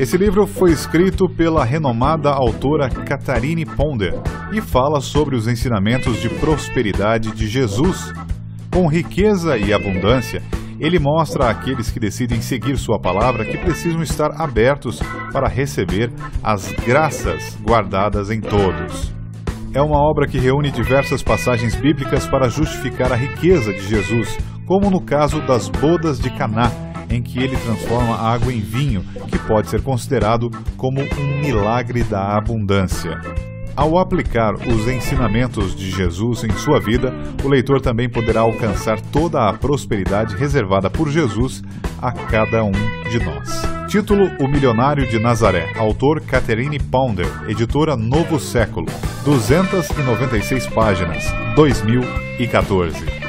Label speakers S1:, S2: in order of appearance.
S1: Esse livro foi escrito pela renomada autora Catharine Ponder e fala sobre os ensinamentos de prosperidade de Jesus. Com riqueza e abundância, ele mostra àqueles que decidem seguir sua palavra que precisam estar abertos para receber as graças guardadas em todos. É uma obra que reúne diversas passagens bíblicas para justificar a riqueza de Jesus, como no caso das bodas de Caná, em que ele transforma a água em vinho, que pode ser considerado como um milagre da abundância. Ao aplicar os ensinamentos de Jesus em sua vida, o leitor também poderá alcançar toda a prosperidade reservada por Jesus a cada um de nós. Título: O Milionário de Nazaré. Autor: Catherine Pounder. Editora Novo Século. 296 páginas. 2014.